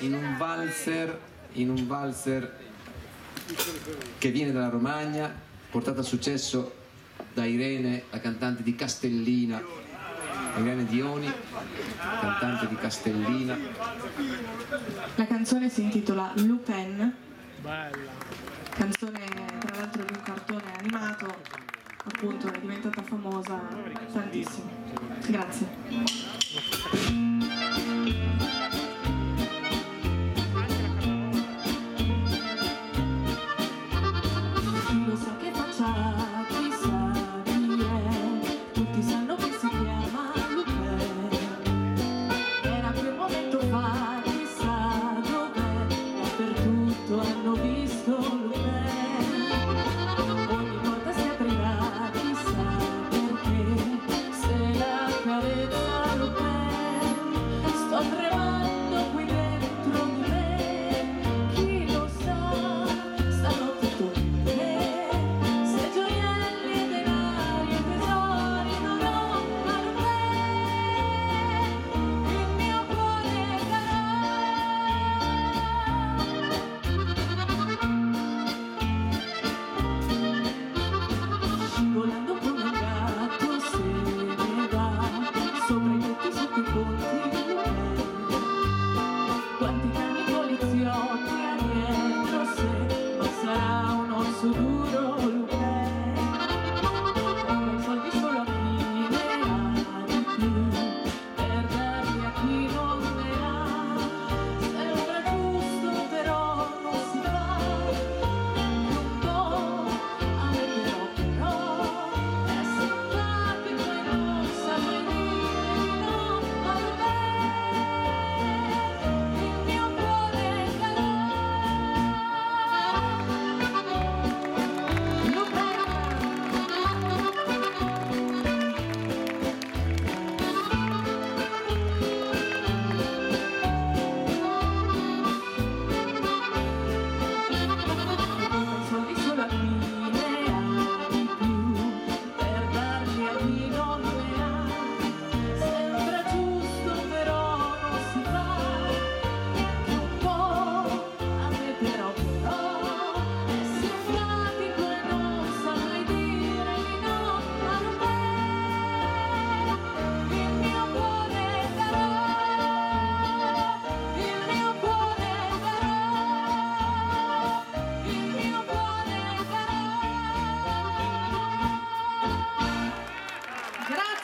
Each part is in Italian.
in un valzer, in un valzer che viene dalla Romagna, portata a successo da Irene, la cantante di Castellina, Irene Dioni, cantante di Castellina. La canzone si intitola Lupin, Bella. canzone tra l'altro di un cartone animato, appunto è diventata famosa tantissimo. Grazie.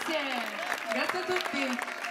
Grazie, grazie a tutti.